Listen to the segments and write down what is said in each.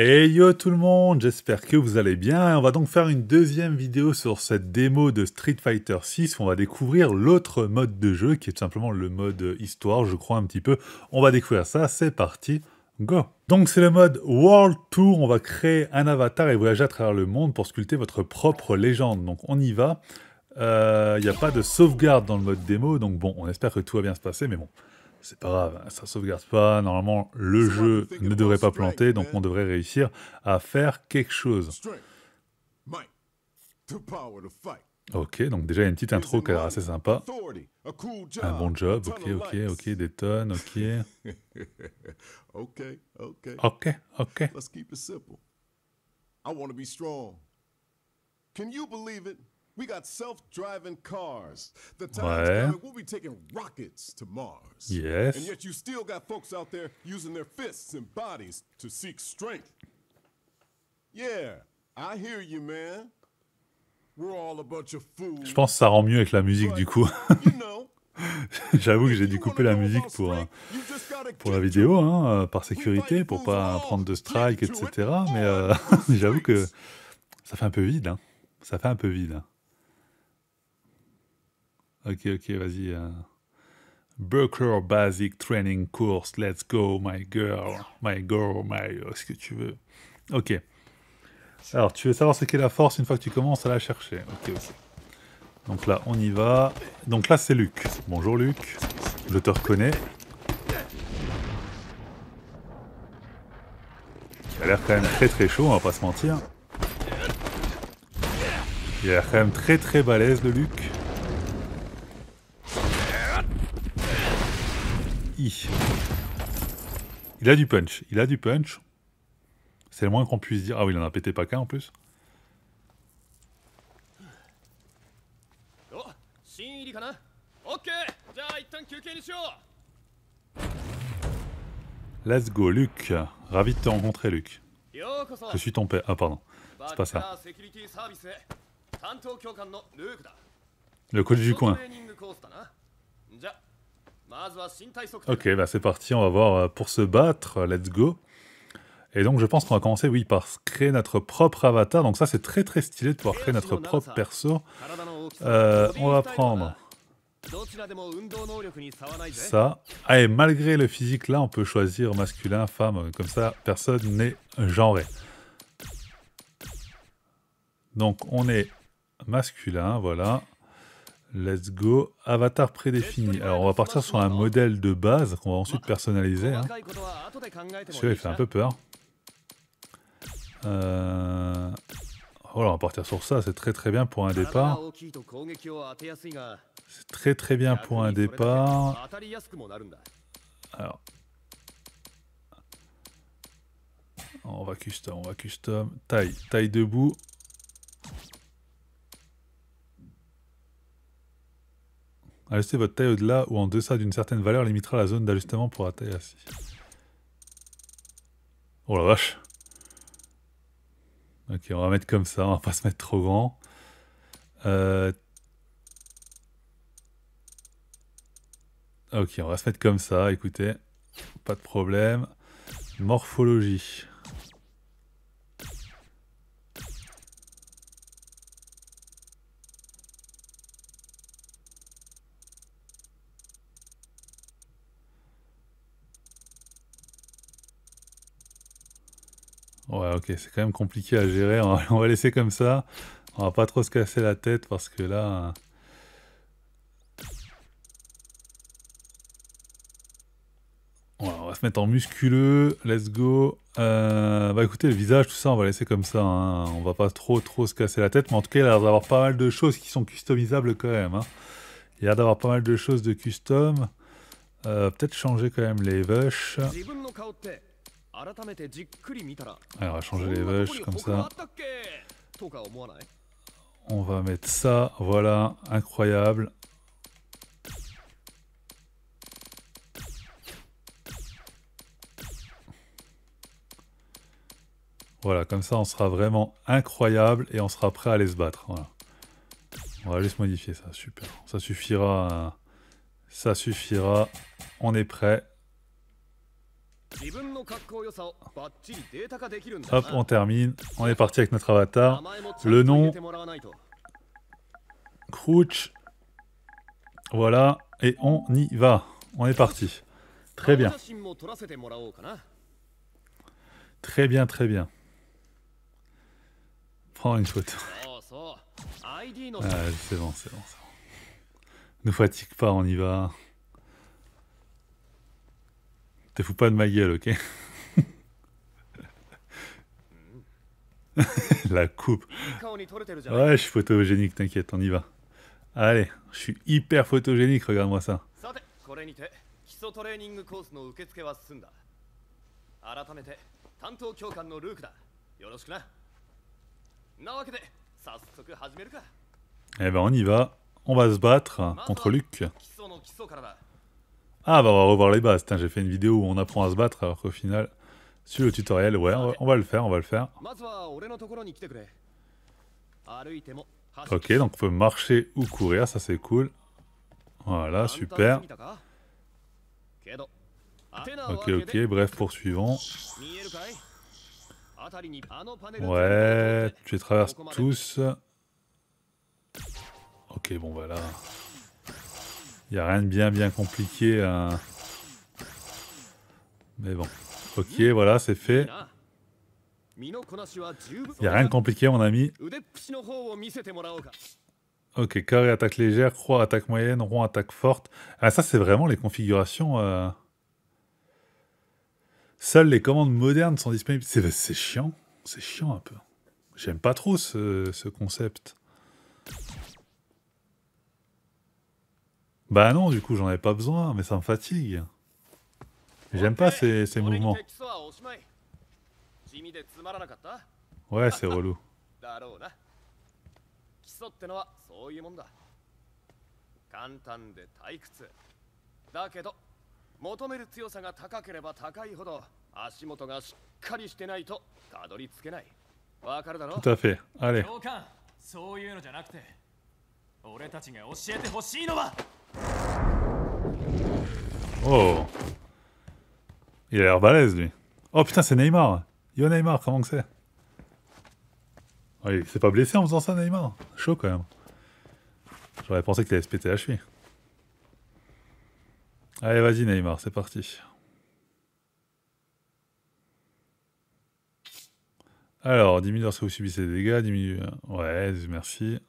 Hey yo tout le monde, j'espère que vous allez bien. On va donc faire une deuxième vidéo sur cette démo de Street Fighter 6. On va découvrir l'autre mode de jeu qui est tout simplement le mode histoire, je crois un petit peu. On va découvrir ça, c'est parti, go Donc c'est le mode World Tour, on va créer un avatar et voyager à travers le monde pour sculpter votre propre légende. Donc on y va. Il euh, n'y a pas de sauvegarde dans le mode démo, donc bon, on espère que tout va bien se passer, mais bon, c'est pas grave, ça sauvegarde pas, normalement le jeu ne devrait pas planter, donc on devrait réussir à faire quelque chose. Ok, donc déjà il y a une petite intro qui a l'air assez sympa. Un bon job, ok, ok, ok, des tonnes, ok. Ok, ok. Can you believe it? We got self-driving cars. The time's ouais. coming, we'll be taking rockets to Mars. Yes. And yet you still got folks out there using their fists and bodies to seek strength. Yeah, I hear you, man. We're all a bunch of fools. Je pense que ça rend mieux avec la musique du coup. J'avoue que j'ai dû couper la musique pour, pour la vidéo, hein, euh, par sécurité, pour pas prendre de strike, etc. Mais euh, j'avoue que ça fait un peu vide. Hein. Ça fait un peu vide. Hein. Ok, ok, vas-y. Uh... Burker Basic Training Course, let's go, my girl, my girl, my. ce que tu veux. Ok. Alors, tu veux savoir ce qu'est la force une fois que tu commences à la chercher? Ok, ok. Donc là, on y va. Donc là, c'est Luc. Bonjour Luc. Je te reconnais. Il a l'air quand même très très chaud, on va pas se mentir. Il a l'air quand même très très balèze le Luc. Il a du punch. Il a du punch. C'est le moins qu'on puisse dire. Ah oui, il en a pété pas qu'un en plus. Let's go, Luc. Ravi de te rencontrer, Luc. Je suis ton père. Ah, pardon. C'est pas ça. Le coach du coin. Ok, bah c'est parti, on va voir euh, pour se battre, let's go. Et donc je pense qu'on va commencer, oui, par créer notre propre avatar. Donc ça c'est très très stylé de pouvoir créer notre propre perso. Euh, on va prendre ça. Ah, et malgré le physique là, on peut choisir masculin, femme, comme ça personne n'est genré. Donc on est masculin, voilà. Let's go. Avatar prédéfini. Alors, on va partir sur un modèle de base qu'on va ensuite personnaliser. Hein. Celui-là, il fait un peu peur. Euh... Oh on va partir sur ça. C'est très très bien pour un départ. C'est très très bien pour un départ. Alors. On va custom, on va custom. Taille, taille debout. Ajustez votre taille au-delà ou en deçà d'une certaine valeur limitera la zone d'ajustement pour la taille assise. Oh la vache Ok, on va mettre comme ça, on va pas se mettre trop grand. Euh, ok, on va se mettre comme ça, écoutez. Pas de problème. Morphologie. Ouais, ok, c'est quand même compliqué à gérer. On va, laisser comme ça. On va pas trop se casser la tête parce que là... on va se mettre en musculeux. Let's go. Euh, bah écoutez, le visage, tout ça, on va laisser comme ça. Hein. On va pas trop trop se casser la tête. Mais en tout cas, il a d'avoir pas mal de choses qui sont customisables quand même. Hein. Il a d'avoir pas mal de choses de custom. Euh, peut-être changer quand même les vaches. Alors, on va changer les vaches comme ça. On va mettre ça, voilà, incroyable. Voilà, comme ça on sera vraiment incroyable et on sera prêt à aller se battre. On va juste modifier ça, super. Ça suffira. Ça suffira. On est prêt. Hop, on termine. On est parti avec notre avatar. Le nom. Crouch. Voilà. Et on y va. On est parti. Très bien. Très bien, très bien. Prends une photo. Ah, c'est bon, c'est bon, c'est bon. Ne fatigue pas, on y va. Te fous pas de ma gueule, ok La coupe. Ouais, je suis photogénique, t'inquiète, on y va. Allez, je suis hyper photogénique, regarde-moi ça. Eh ben on y va, on va se battre contre Luc. Ah bah on va revoir les bases, j'ai fait une vidéo où on apprend à se battre alors qu'au final, sur le tutoriel, ouais, on va, le faire, on va le faire. Ok, donc on peut marcher ou courir, ça c'est cool. Voilà, super. Ok, ok, bref, poursuivons. Ouais, tu les traverses tous. Ok, bon voilà. Il n'y a rien de bien bien compliqué. Hein. Mais bon. Ok, voilà, c'est fait. Il n'y a rien de compliqué, mon ami. Ok, carré attaque légère, croix attaque moyenne, rond attaque forte. Ah, ça, c'est vraiment les configurations. Euh... Seules les commandes modernes sont disponibles. C'est chiant. C'est chiant un peu. J'aime pas trop ce, ce concept. Bah non, du coup, j'en avais pas besoin, mais ça me fatigue. J'aime pas ces, ces mouvements. Ouais, c'est relou. Tout à fait. Allez. Oh Il a l'air balèze lui. Oh putain, c'est Neymar. Yo Neymar, comment que c'est? Oh, Il s'est pas blessé en faisant ça, Neymar? Chaud quand même. J'aurais pensé qu'il allait se péter la cheville. Allez, vas-y Neymar, c'est parti. Alors, diminue lorsque vous subissez des dégâts, diminue... Ouais, merci.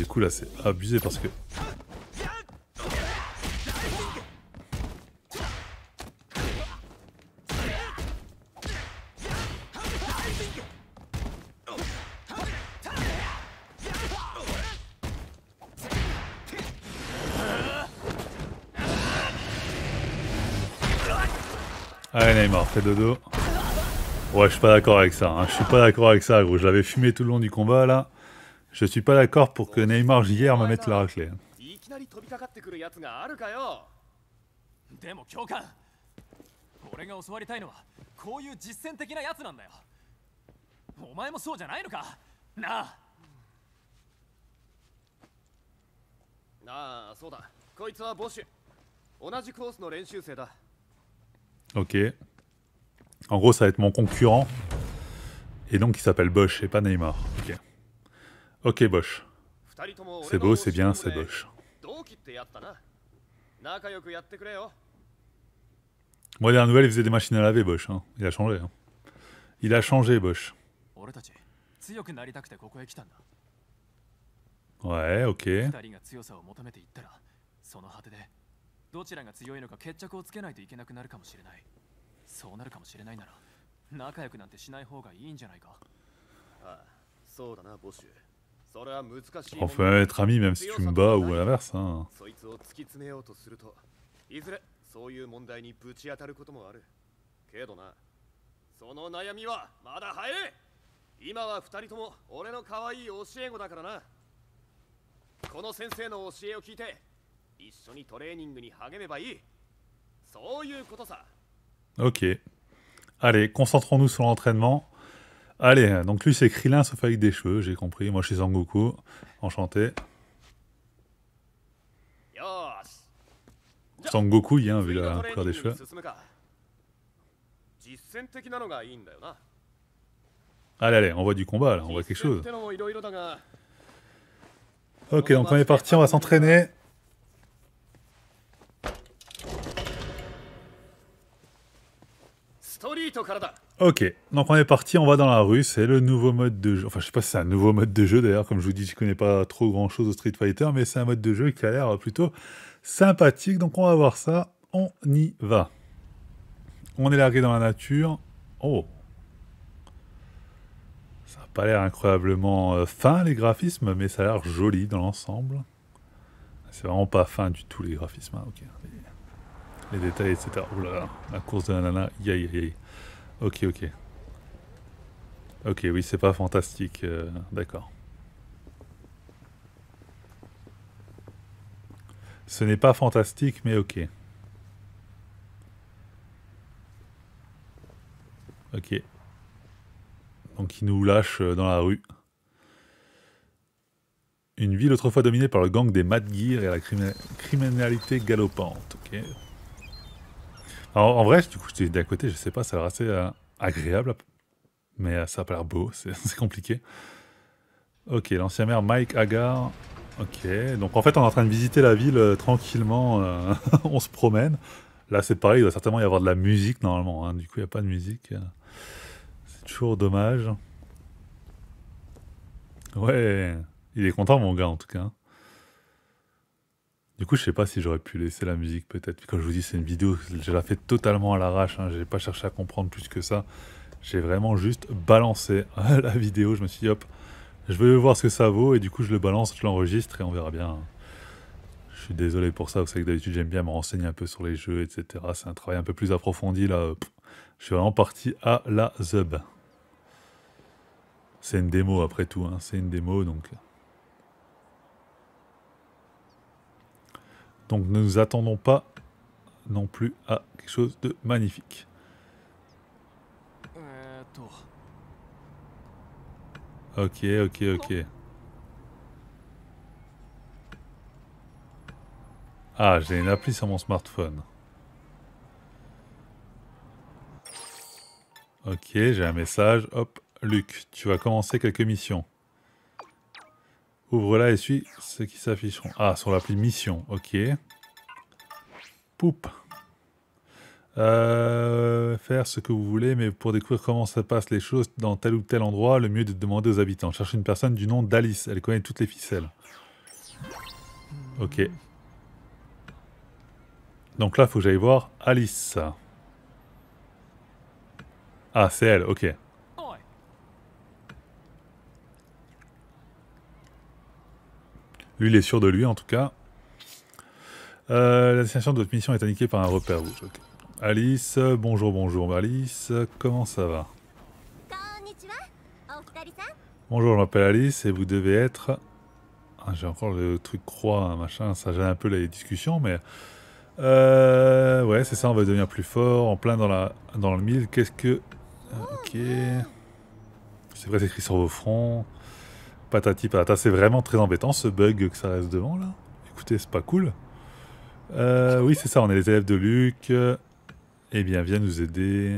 Du coup là c'est abusé parce que... Allez Neymar, fais dodo. Ouais, je suis pas d'accord avec ça. Hein. Je suis pas d'accord avec ça, gros. Je l'avais fumé tout le long du combat, là. Je suis pas d'accord pour que Neymar JR me mette la raclée. Ok. En gros, ça va être mon concurrent. Et donc, il s'appelle Bosch et pas Neymar. Ok. Ok, Bosch. C'est beau, c'est bien, c'est Bosch. Moi, nouvelle, il faisait des machines à laver, Bosch. Hein. Il a changé. Hein. Il a changé, Bosch. Ouais, ok. On peut être amis même si tu me bats ou à l'inverse. Hein. そういう問題にぶち当たることもある。けどな、その悩みはまだ早い今は二人とも俺の可愛い教え子だからな。この先生の教えを聞いて、一緒にトレーニングに励めばいい。そういうことさ。Ok. Allez, concentrons-nous sur l'entraînement. Allez, donc lui c'est Krillin sauf avec des cheveux, j'ai compris. Moi je suis Zangoku, enchanté. Sans Goku, il y a vu la couleur des cheveux. Allez, allez, on voit du combat là, on voit quelque chose. Ok, donc on est parti, on va s'entraîner. Ok, donc on est parti, on va dans la rue, c'est le nouveau mode de jeu. Enfin, je sais pas si c'est un nouveau mode de jeu d'ailleurs, comme je vous dis, je connais pas trop grand chose au Street Fighter, mais c'est un mode de jeu qui a l'air plutôt sympathique, donc on va voir ça, on y va. On est largué dans la nature. Oh Ça n'a pas l'air incroyablement euh, fin les graphismes, mais ça a l'air joli dans l'ensemble. C'est vraiment pas fin du tout les graphismes, hein, ok. Les, détails, etc. Oh là là, la course de la nana, yay yay. Ok, ok. Ok, oui, c'est pas fantastique, euh, d'accord. Ce n'est pas fantastique, mais ok. Ok. Donc il nous lâche euh, dans la rue. Une ville autrefois dominée par le gang des Mad Gear et la criminalité galopante. Ok. Alors, en vrai, du coup, d'un côté, je sais pas, ça a l'air assez euh, agréable, mais euh, ça a pas l'air beau, c'est compliqué. Ok, l'ancien maire Mike Agar Ok, donc en fait on est en train de visiter la ville euh, tranquillement, on se promène. Là c'est pareil, il doit certainement y avoir de la musique normalement, hein. du coup il n'y a pas de musique. C'est toujours dommage. Ouais, il est content mon gars en tout cas. Du coup je sais pas si j'aurais pu laisser la musique peut-être. Comme je vous dis c'est une vidéo, je la fais totalement à l'arrache, hein. j'ai pas cherché à comprendre plus que ça. J'ai vraiment juste balancé la vidéo, je me suis dit hop, je vais voir ce que ça vaut et du coup je le balance, je l'enregistre et on verra bien. Je suis désolé pour ça, vous savez que d'habitude j'aime bien me renseigner un peu sur les jeux, etc. C'est un travail un peu plus approfondi là. je suis vraiment parti à la zub. C'est une démo après tout, hein. c'est une démo donc. Donc ne nous attendons pas non plus à quelque chose de magnifique. Ok, ok, ok. Ah, j'ai une appli sur mon smartphone. Ok, j'ai un message. Hop, Luc, tu vas commencer quelques missions. Ouvre-la et suis ce qui s'afficheront. Ah, sur l'appli mission, ok. Poup. Euh, faire ce que vous voulez, mais pour découvrir comment ça passe les choses dans tel ou tel endroit, le mieux est de demander aux habitants. Cherche une personne du nom d'Alice, elle connaît toutes les ficelles. Ok. Donc là, il faut que j'aille voir Alice. Ah, c'est elle, ok. Lui, il est sûr de lui, en tout cas. Euh, la destination de votre mission est indiquée par un repère rouge. Alice, bonjour, bonjour Alice, comment ça va? Bonjour, je m'appelle Alice et vous devez être... Ah, J'ai encore le truc croix, machin, ça gêne un peu les discussions, mais... Euh, ouais, c'est ça, on va devenir plus fort, en plein dans, la, dans le mille. Qu'est-ce que... Ok... C'est vrai, c'est écrit sur vos fronts. Patati patata, c'est vraiment très embêtant ce bug que ça reste devant, là. Écoutez, c'est pas cool. Euh, oui, c'est ça, on est les élèves de Luc. Eh bien, viens nous aider.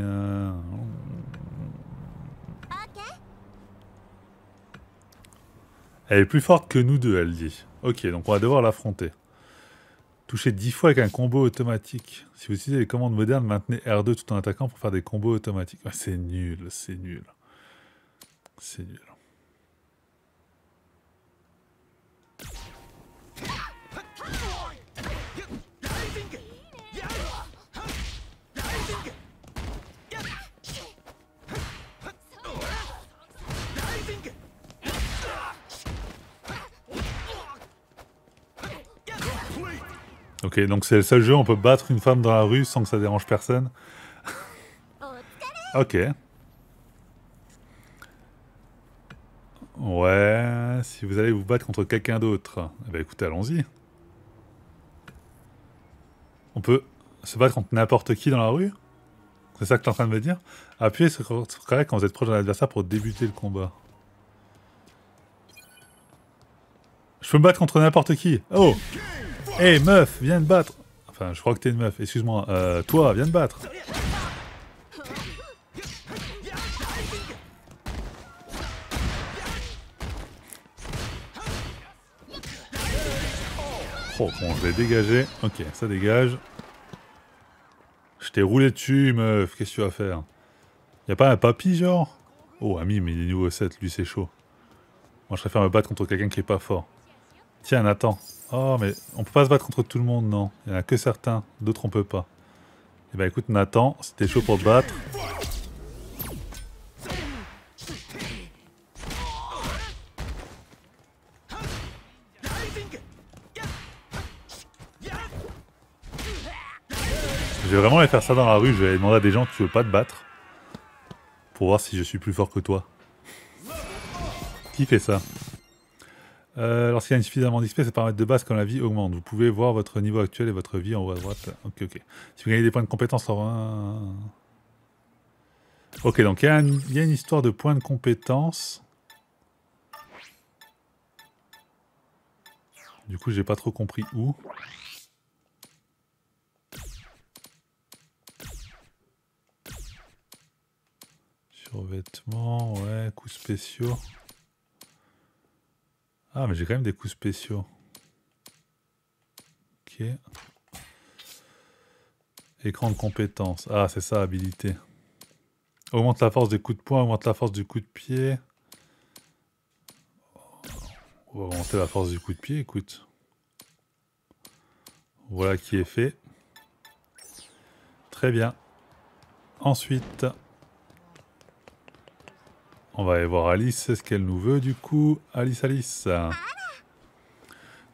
Elle est plus forte que nous deux, elle dit. Ok, donc on va devoir l'affronter. Toucher 10 fois avec un combo automatique. Si vous utilisez les commandes modernes, maintenez R2 tout en attaquant pour faire des combos automatiques. c'est nul, c'est nul. C'est nul. Ok, donc c'est le seul jeu où on peut battre une femme dans la rue sans que ça dérange personne. ok. Ouais, si vous allez vous battre contre quelqu'un d'autre, eh ben écoutez, allons-y. On peut se battre contre n'importe qui dans la rue? C'est ça que tu es en train de me dire? Appuyez sur correct quand vous êtes proche d'un adversaire pour débuter le combat. Je peux me battre contre n'importe qui? Oh Hé, meuf, viens te battre. Enfin, je crois que t'es une meuf. Excuse-moi. Euh, toi, viens te battre. Oh, bon, je l'ai dégagé. Ok, ça dégage. Je t'ai roulé dessus, meuf. Qu'est-ce que tu vas faire? Y'a pas un papy, genre? Oh, ami, mais il est niveau 7. Lui, c'est chaud. Moi, je préfère me battre contre quelqu'un qui est pas fort. Tiens, Nathan. Oh, mais on peut pas se battre contre tout le monde, non. Il y en a que certains. D'autres, on peut pas. Eh ben, écoute, Nathan, c'était chaud pour te battre. Je vais vraiment aller faire ça dans la rue, je vais demander à des gens tu veux pas te battre? Pour voir si je suis plus fort que toi. Qui fait ça? Euh, Lorsqu'il y a suffisamment d'XP, ça permet de base quand la vie augmente. Vous pouvez voir votre niveau actuel et votre vie en haut à droite. Ok, ok. Si vous gagnez des points de compétence, un... Ok, donc il y, y, a une histoire de points de compétence. Du coup, j'ai pas trop compris où. Survêtement, ouais, coups spéciaux. Ah, mais j'ai quand même des coups spéciaux. Ok. Écran de compétences. Ah, c'est ça, habilité. Augmente la force des coups de poing, augmente la force du coup de pied. On augmenter la force du coup de pied, écoute. Voilà qui est fait. Très bien. Ensuite, on va aller voir Alice, ce qu'elle nous veut du coup. Alice, Alice.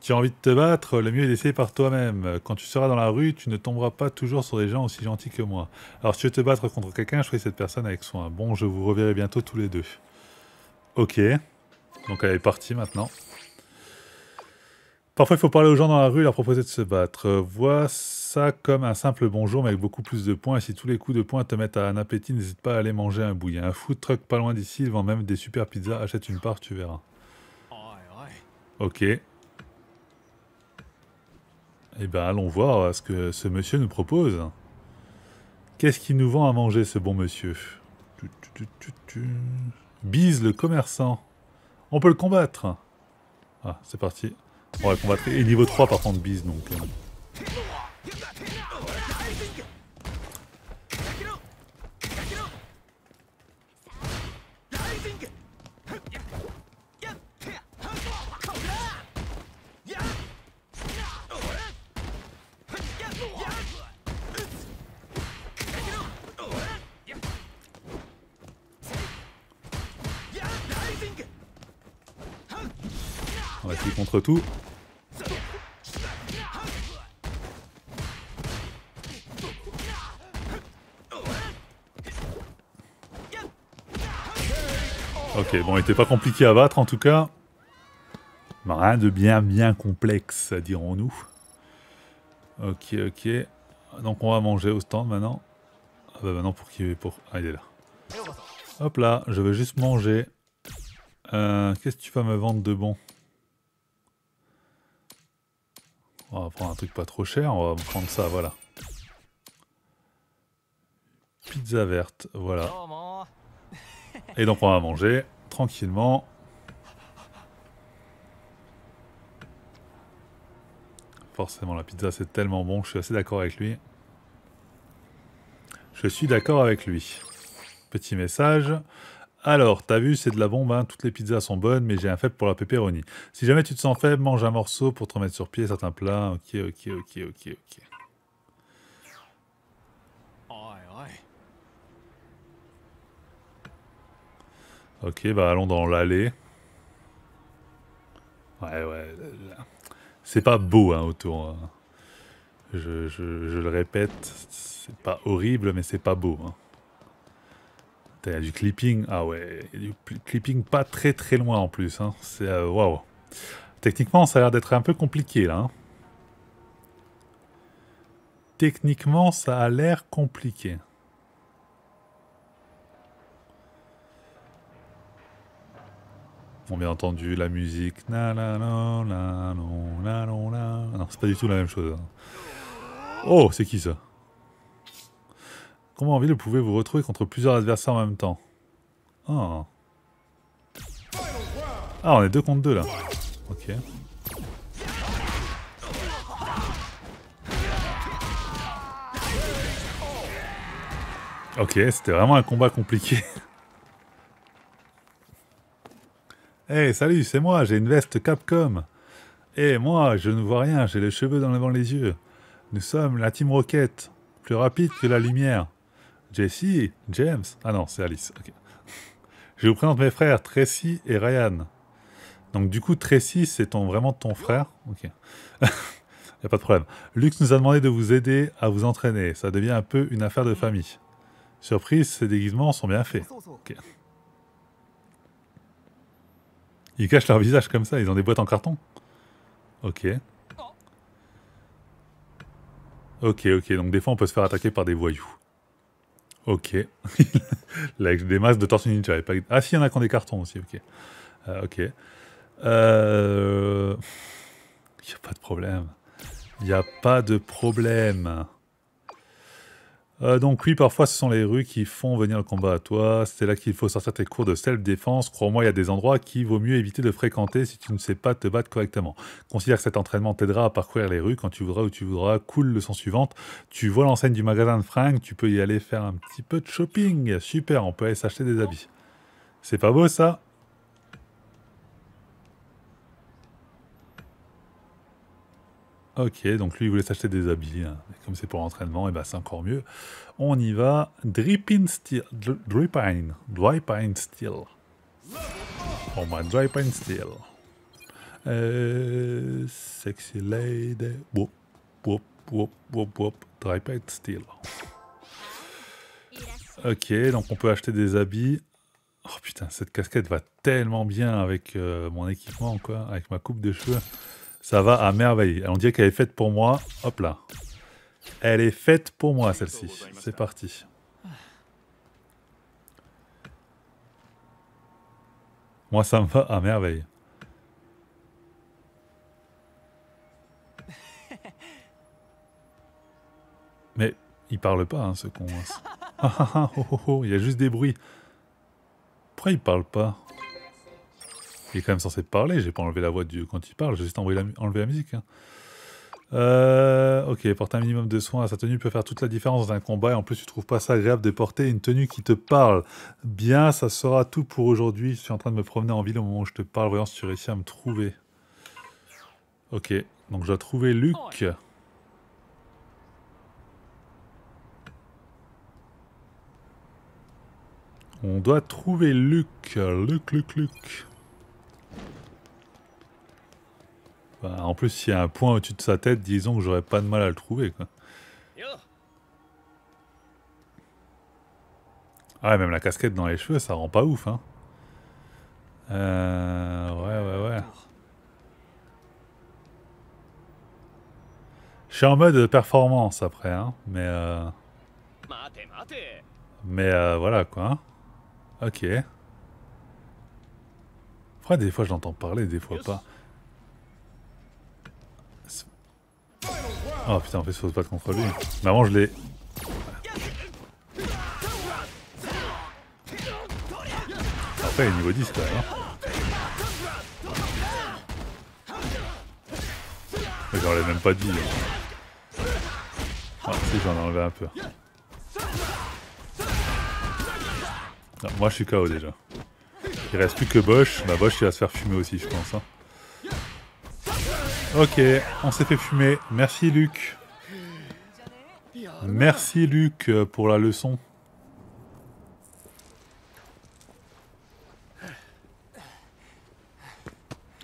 Tu as envie de te battre, le mieux est d'essayer par toi-même. Quand tu seras dans la rue, tu ne tomberas pas toujours sur des gens aussi gentils que moi. Alors si tu veux te battre contre quelqu'un, choisis cette personne avec soin. Bon, je vous reverrai bientôt tous les deux. Ok. Donc elle est partie maintenant. Parfois, il faut parler aux gens dans la rue et leur proposer de se battre. Vois ça comme un simple bonjour, mais avec beaucoup plus de points. Et si tous les coups de poing te mettent à un appétit, n'hésite pas à aller manger un bout. Il y a un food truck pas loin d'ici, ils vendent même des super pizzas. Achète une part, tu verras. Ok. Eh ben, allons voir ce que ce monsieur nous propose. Qu'est-ce qu'il nous vend à manger, ce bon monsieur? Bise, le commerçant. On peut le combattre. Ah, c'est parti. On va combattre. Et niveau 3 par contre bise donc. Euh. On va contre tout. Ok, bon, il était pas compliqué à battre en tout cas. Rien de bien bien complexe, dirons-nous. Ok, ok. Donc on va manger au stand maintenant. Ah bah maintenant pour qui pour... Ah il est là. Hop là, je vais juste manger. Euh, qu'est-ce que tu vas me vendre de bon? On va prendre un truc pas trop cher, on va prendre ça, voilà. Pizza verte, voilà. Et donc on va manger tranquillement. Forcément la pizza c'est tellement bon, je suis assez d'accord avec lui. Je suis d'accord avec lui. Petit message. Alors, t'as vu, c'est de la bombe, hein. toutes les pizzas sont bonnes, mais j'ai un faible pour la pepperoni. Si jamais tu te sens faible, mange un morceau pour te remettre sur pied certains plats. Ok, ok, ok, ok, ok. Ok, bah allons dans l'allée. Ouais, ouais. C'est pas beau hein, autour. Hein. Je, je, le répète, c'est pas horrible, mais c'est pas beau. Hein. Il y a du clipping. Ah ouais, il y a du clipping pas très très loin en plus. Hein. C'est euh, waouh. Techniquement, ça a l'air d'être un peu compliqué là. Hein. Techniquement, ça a l'air compliqué. Bon, bien entendu, la musique. Non, c'est pas du tout la même chose. Hein. Oh, c'est qui ça? Comment en ville pouvez-vous retrouver contre plusieurs adversaires en même temps? Ah. Ah, on est deux contre deux là. Ok. Ok, c'était vraiment un combat compliqué. Hey, salut, c'est moi, j'ai une veste Capcom. Eh, moi, je ne vois rien, j'ai les cheveux dans devant les yeux. Nous sommes la Team Rocket, plus rapide que la lumière. Jesse, James. Ah non, c'est Alice. Je vous présente mes frères, Tracy et Ryan. Donc du coup, Tracy, c'est ton, vraiment ton frère Ok. N'y a pas de problème. Lux nous a demandé de vous aider à vous entraîner. Ça devient un peu une affaire de famille. Surprise, ces déguisements sont bien faits. Ils cachent leur visage comme ça, ils ont des boîtes en carton Ok. Ok, ok, donc des fois on peut se faire attaquer par des voyous. Ok. Avec des masques de tortue ninja. Pas... Ah si, il y en a qui ont des cartons aussi, ok. Euh, ok. Euh... Il n'y a pas de problème. Il n'y a pas de problème. Euh, donc oui, parfois ce sont les rues qui font venir le combat à toi. C'est là qu'il faut sortir tes cours de self-défense. Crois-moi, il y a des endroits qu'il vaut mieux éviter de fréquenter si tu ne sais pas te battre correctement. Considère que cet entraînement t'aidera à parcourir les rues quand tu voudras ou tu voudras. Cool, leçon suivante. Tu vois l'enseigne du magasin de fringues, tu peux y aller faire un petit peu de shopping. Super, on peut aller s'acheter des habits. C'est pas beau ça? Ok, donc lui il voulait s'acheter des habits. Hein. Comme c'est pour l'entraînement, et eh ben c'est encore mieux. On y va. Dripping Steel. Dripping. Dripping Steel. On va Dripping Steel. Euh, sexy lady. Whoop, whoop, whoop, whoop, whoop. Steel. Ok, donc on peut acheter des habits. Oh putain, cette casquette va tellement bien avec euh, mon équipement, quoi, avec ma coupe de cheveux. Ça va à merveille. On dirait qu'elle est faite pour moi. Hop là. Elle est faite pour moi, celle-ci. C'est parti. Moi, ça me va à merveille. Mais il parle pas, hein, ce con. il y a juste des bruits. Pourquoi il parle pas? Il est quand même censé parler, j'ai pas enlevé la voix quand il parle, j'ai juste enlevé la, musique. Hein. Euh, ok, porter un minimum de soins à sa tenue peut faire toute la différence dans un combat et en plus tu trouves pas ça agréable de porter une tenue qui te parle. Bien, ça sera tout pour aujourd'hui. Je suis en train de me promener en ville au moment où je te parle, voyons si tu réussis à me trouver. Ok, donc je dois trouver Luc. On doit trouver Luc. Luc, Luc, Luc. Bah, en plus, s'il y a un point au-dessus de sa tête, disons que j'aurais pas de mal à le trouver. Quoi. Ah ouais, même la casquette dans les cheveux, ça rend pas ouf. Hein. Euh, ouais, ouais, ouais. Je suis en mode performance après, hein, mais... Euh... Mais euh, voilà, quoi. Ok. Après, des fois, j'entends parler, des fois pas. Oh putain, en fait, faut se battre contre lui. Mais avant, je l'ai... Après, il est niveau 10 quand même. Hein. J'en ai même pas dit. Ah, si, j'en ai enlevé un peu. Moi, je suis KO déjà. Il reste plus que Bosch. Bah, Bosch, il va se faire fumer aussi, je pense. Hein. Ok, on s'est fait fumer. Merci Luc. Merci Luc pour la leçon.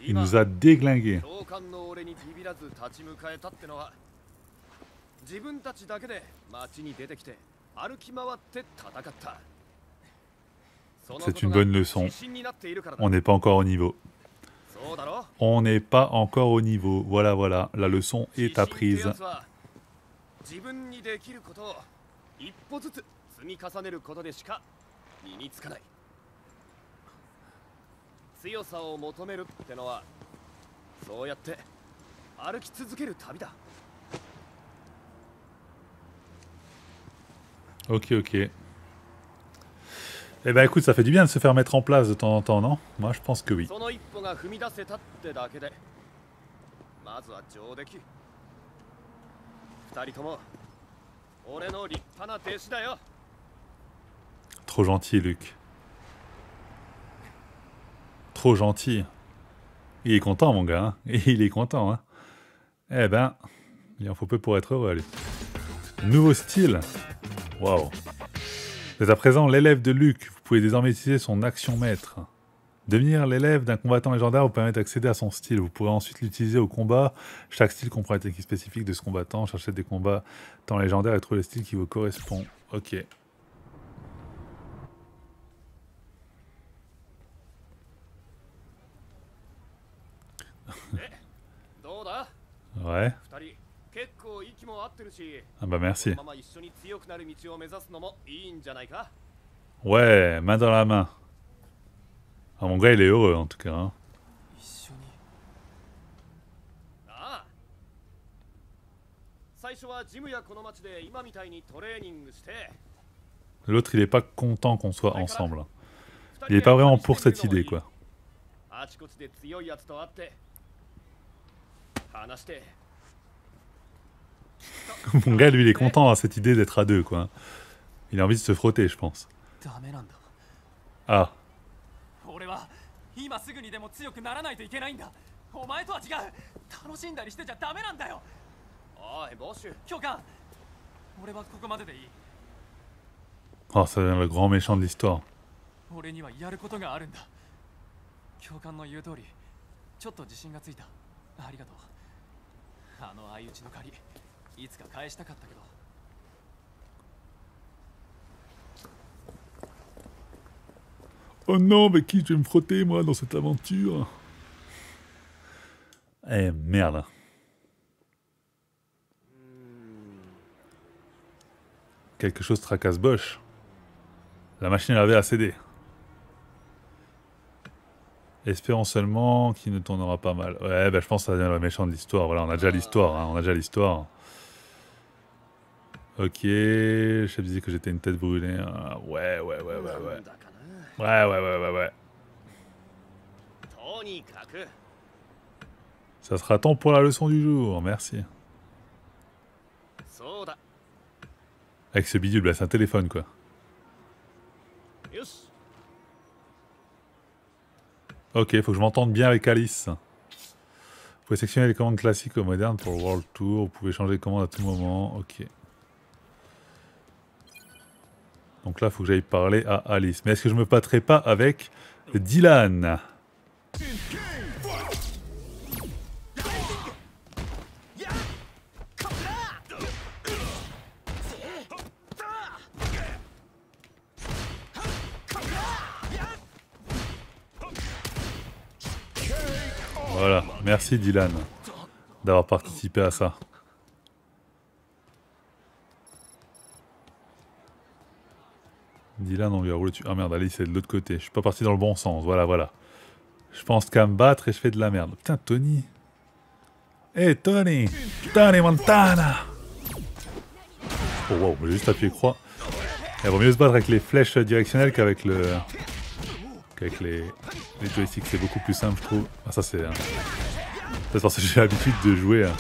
Il nous a déglingué. C'est une bonne leçon. On n'est pas encore au niveau. On n'est pas encore au niveau. Voilà, voilà. La leçon est apprise. Ok, ok. Eh ben écoute, ça fait du bien de se faire mettre en place de temps en temps, non? Moi je pense que oui. Trop gentil, Luc. Trop gentil. Il est content, mon gars. Hein il est content. Hein eh ben, il en faut peu pour être heureux, allez. Nouveau style. Waouh. Dès à présent l'élève de Luc. vous pouvez désormais utiliser son action maître. Devenir l'élève d'un combattant légendaire vous permet d'accéder à son style. Vous pourrez ensuite l'utiliser au combat. Chaque style comprend une technique spécifique de ce combattant. Cherchez des combattants légendaires et trouvez le style qui vous correspond. Ok. Eh, hein ouais. Ah bah merci. Ouais, main dans la main. Ah, mon gars, il est heureux en tout cas. Hein. Ah! L'autre, il est pas content qu'on soit ensemble. Il est pas vraiment pour cette idée, quoi. Mon ah gars, lui, il est content à cette idée d'être à deux, quoi. Il a envie de se frotter, je pense. Ah. Oh, ça devient le grand méchant de l'histoire. Ah, 俺にはやることがあるんだ教官の言う通りちょっと自信がついたありがとうあの相打ちの借りいつか返したかったけど Oh non, mais qui je vais me frotter, moi, dans cette aventure Eh, merde. Quelque chose tracasse Bosch. La machine avait à céder. Espérons seulement qu'il ne tournera pas mal. Ouais, bah, je pense que ça devient le méchant de l'histoire. Voilà, on a déjà l'histoire. hein, on a déjà l'histoire. Ok, je disais que j'étais une tête brûlée. Hein. Ouais, ouais, ouais, ouais, ouais. Ouais, ouais, ouais, ouais, ouais. Ça sera temps pour la leçon du jour, merci. Avec ce bidule, bah, c'est un téléphone, quoi. Ok, faut que je m'entende bien avec Alice. Vous pouvez sectionner les commandes classiques ou modernes pour World Tour. Vous pouvez changer les commandes à tout moment. Ok. Donc là, faut que j'aille parler à Alice. Mais est-ce que je me battrai pas avec Dylan? Voilà, merci Dylan d'avoir participé à ça. Dylan, on lui a roulé dessus. Ah merde, Alice, c'est de l'autre côté. Je suis pas parti dans le bon sens. Voilà, voilà. Je pense qu'à me battre et je fais de la merde. Putain, Tony. Hé, Tony Tony Montana Oh wow, j'ai juste appuyé croix. Il vaut mieux se battre avec les flèches directionnelles qu'avec le... qu'avec les... les joysticks. C'est beaucoup plus simple, je trouve. Ah, ça, c'est... hein. C'est parce que j'ai l'habitude de jouer... hein.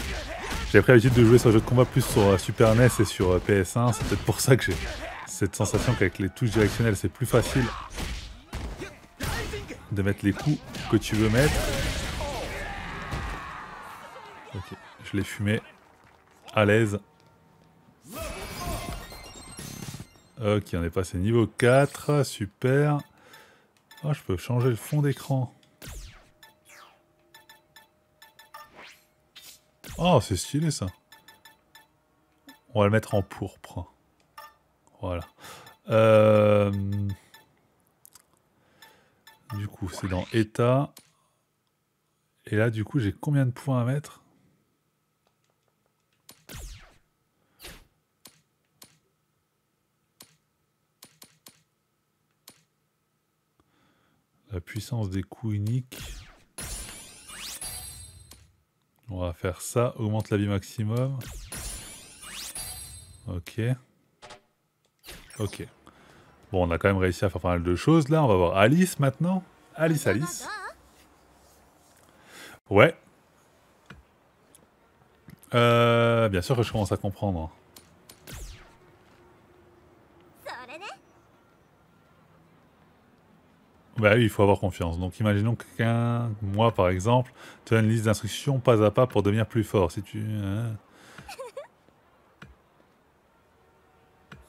J'ai pris l'habitude de jouer sur les jeux de combat plus sur euh, Super NES et sur euh, PS1. C'est peut-être pour ça que j'ai cette sensation qu'avec les touches directionnelles, c'est plus facile de mettre les coups que tu veux mettre. Ok, je l'ai fumé. À l'aise. Ok, on est passé niveau 4. Super. Oh, je peux changer le fond d'écran. Oh, c'est stylé ça. On va le mettre en pourpre. Voilà. Euh, Du coup, c'est dans état. Et là, du coup, j'ai combien de points à mettre? La puissance des coups uniques. On va faire ça. Augmente la vie maximum. Ok. Ok. Bon, on a quand même réussi à faire pas mal de choses là. On va voir Alice maintenant. Alice, Alice. Ouais. Euh, bien sûr que je commence à comprendre. Bah oui, il faut avoir confiance. Donc imaginons que quelqu'un, moi par exemple, tu as une liste d'instructions pas à pas pour devenir plus fort. Si tu... Hein.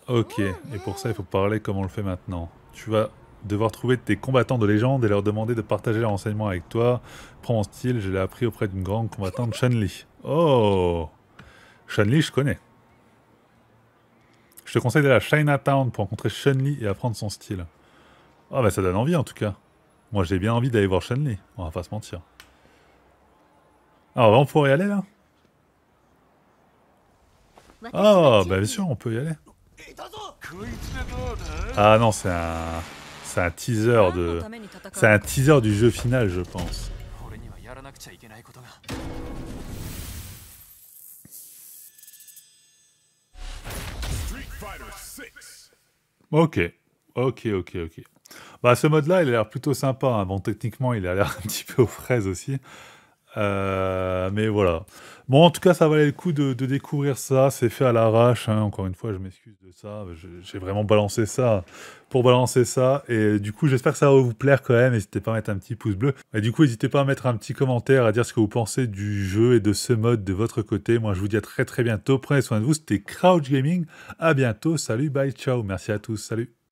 Ok, et pour ça il faut parler comme on le fait maintenant. Tu vas devoir trouver tes combattants de légende et leur demander de partager leurs renseignements avec toi. Prends mon style, je l'ai appris auprès d'une grande combattante, Chun-Li. Oh Chun-Li, je connais. Je te conseille d'aller à Chinatown pour rencontrer Chun-Li et apprendre son style. Ah bah ça donne envie en tout cas. Moi j'ai bien envie d'aller voir Chun-Li, on va pas se mentir. Alors on pourrait y aller là? Ah bah bien sûr on peut y aller. Ah non c'est un... C'est un teaser de... C'est un teaser du jeu final je pense. Ok, ok, ok, ok. Bah, ce mode-là, il a l'air plutôt sympa. Hein. Bon, techniquement, il a l'air un petit peu aux fraises aussi. Euh, mais voilà. Bon, en tout cas, ça valait le coup de, découvrir ça. C'est fait à l'arrache. Hein. Encore une fois, je m'excuse de ça. J'ai vraiment balancé ça pour balancer ça. Et du coup, j'espère que ça va vous plaire quand même. N'hésitez pas à mettre un petit pouce bleu. Et du coup, n'hésitez pas à mettre un petit commentaire, à dire ce que vous pensez du jeu et de ce mode de votre côté. Moi, je vous dis à très très bientôt. Prenez soin de vous. C'était Crouch Gaming. À bientôt. Salut, bye, ciao. Merci à tous. Salut.